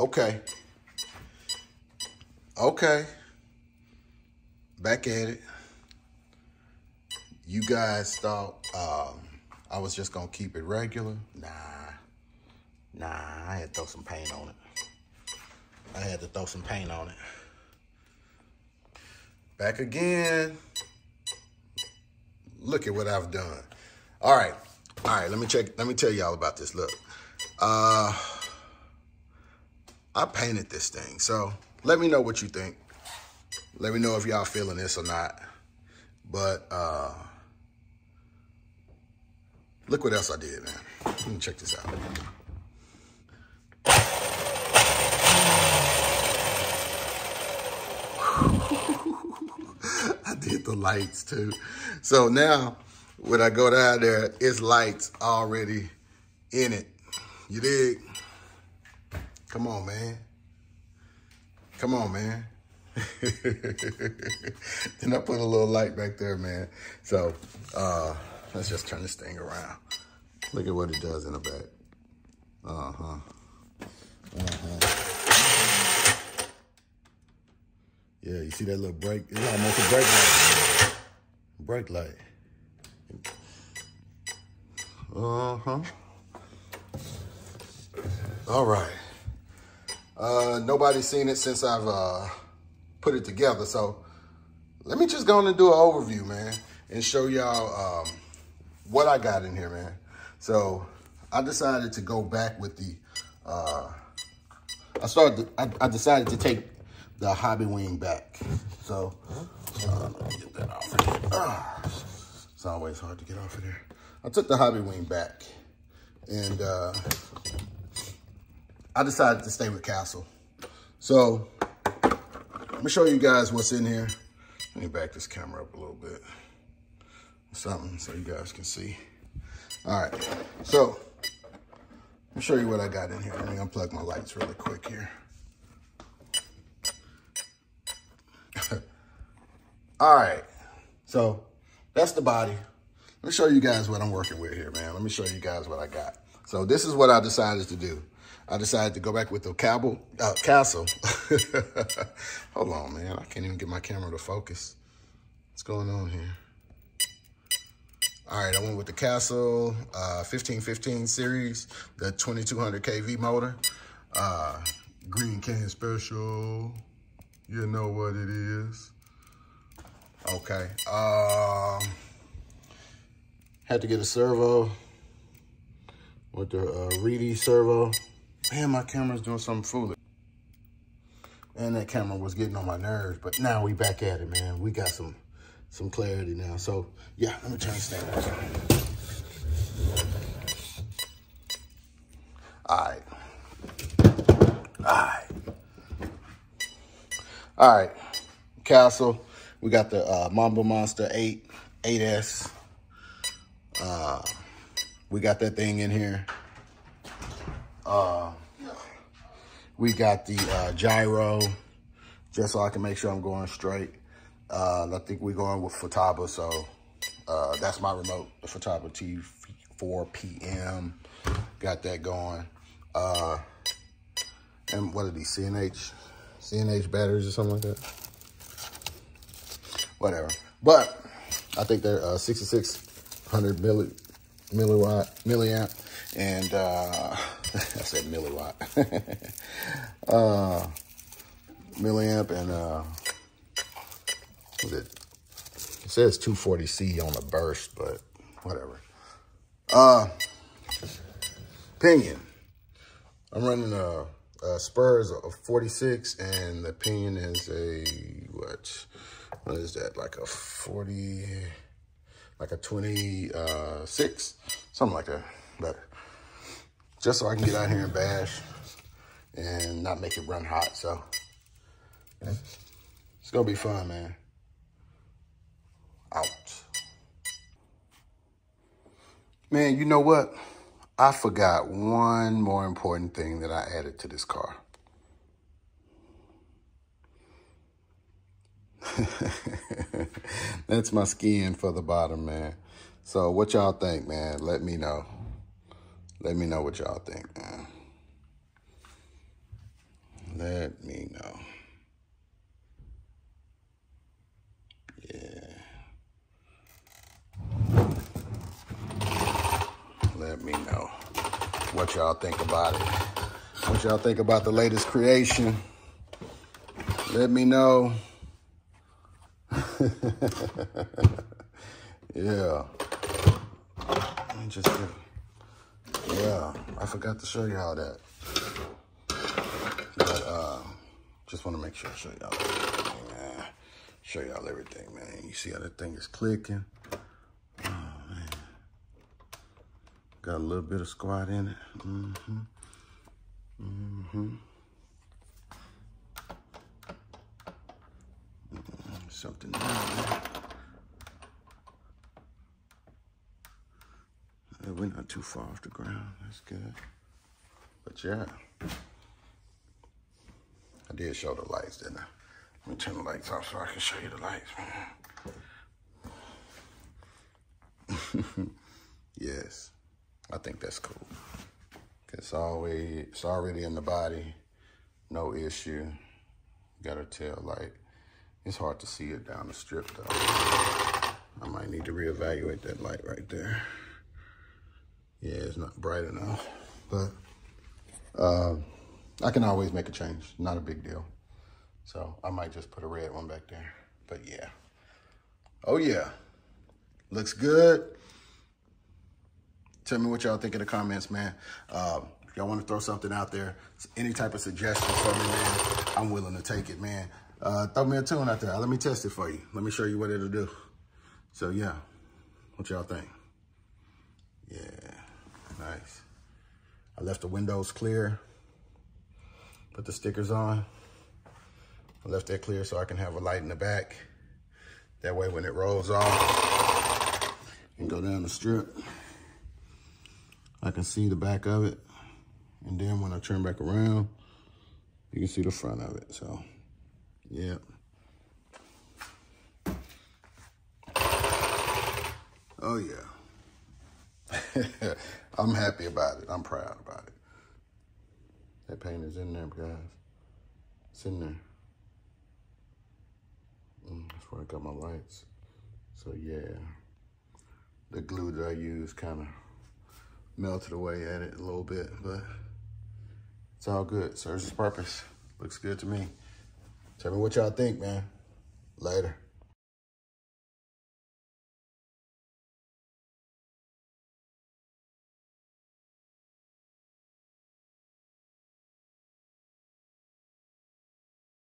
Okay. Okay. Back at it. You guys thought um, I was just gonna keep it regular? Nah. Nah, I had to throw some paint on it. I had to throw some paint on it. Back again. Look at what I've done. All right. All right, let me check. Let me tell y'all about this. Look. Uh I painted this thing. So let me know what you think. Let me know if y'all feeling this or not. But uh look what else I did, man. Let me check this out. I did the lights too. So now when I go down there, it's lights already in it. You dig? Come on, man. Come on, man. then I put a little light back there, man. So uh, let's just turn this thing around. Look at what it does in the back. Uh-huh. Uh-huh. Yeah, you see that little brake? It's almost a brake light. Brake light. Uh-huh. All right. Uh, nobody's seen it since I've uh, put it together. So let me just go on and do an overview, man, and show y'all um, what I got in here, man. So I decided to go back with the, uh, I started, to, I, I, decided to take the Hobbywing back. So uh, get that off of. Ah, it's always hard to get off of there. I took the Hobbywing back and uh, I decided to stay with Castle. So let me show you guys what's in here. Let me back this camera up a little bit. Something so you guys can see. All right, so let me show you what I got in here. Let me unplug my lights really quick here. All right, so that's the body. Let me show you guys what I'm working with here, man. Let me show you guys what I got. So this is what I decided to do. I decided to go back with the Cabal, uh, Castle. Hold on, man. I can't even get my camera to focus. What's going on here? All right, I went with the Castle uh, 1515 series, the 2200 kV motor. Uh, green can special. You know what it is. Okay. Um, had to get a servo with the uh, Reedy servo. Man, my camera's doing something foolish. And that camera was getting on my nerves, but now we back at it, man. We got some some clarity now. So yeah, let me turn this thing. All right. All right. All right. Castle. We got the uh, Mamba Monster 8, 8S. Uh, we got that thing in here. Uh, we got the uh, gyro, just so I can make sure I'm going straight. Uh, I think we're going with Futaba, so uh, that's my remote, the Futaba T4 PM. Got that going. Uh, and what are these, CNH? CNH batteries or something like that? Whatever. But I think they're uh, 6600 milli, milliwatt, milliamp. And uh, I said milliwatt. uh, milliamp and uh, it? It says 240C on the burst, but whatever. Uh, pinion. I'm running a, a Spurs of 46, and the pinion is a what? What is that? Like a 40, like a 26, something like that. Better just so I can get out here and bash and not make it run hot. So it's gonna be fun, man. Out. Man, you know what? I forgot one more important thing that I added to this car. That's my skin for the bottom, man. So what y'all think, man? Let me know. Let me know what y'all think, man. Let me know. Yeah. Let me know what y'all think about it. What y'all think about the latest creation. Let me know. yeah. Let me Just yeah, I forgot to show y'all that. But uh, just want to make sure I show y'all everything, man. Show y'all everything, man. You see how that thing is clicking? Oh, man. Got a little bit of squat in it. Mm-hmm. Mm-hmm. Something new, man. We're not too far off the ground. That's good. But yeah. I did show the lights, didn't I? Let me turn the lights off so I can show you the lights, yes. I think that's cool. It's always it's already in the body, no issue. Got a tail light. It's hard to see it down the strip though. I might need to reevaluate that light right there. Yeah, it's not bright enough, but uh, I can always make a change. Not a big deal. So I might just put a red one back there. But yeah. Oh yeah. Looks good. Tell me what y'all think in the comments, man. If y'all want to throw something out there, any type of suggestion for me, man, I'm willing to take it, man. Uh, throw me a tune out there. Let me test it for you. Let me show you what it'll do. So yeah, what y'all think? Yeah, nice. I left the windows clear, put the stickers on. I left that clear so I can have a light in the back. That way when it rolls off and go down the strip, I can see the back of it. And then when I turn back around, you can see the front of it. So, yeah. Oh, yeah. I'm happy about it. I'm proud about it. That paint is in there, guys. It's in there. Mm, that's where I got my lights. So, yeah. The glue that I use kind of melted away at it a little bit, but it's all good. Serves its purpose. Looks good to me. Tell me what y'all think, man. Later.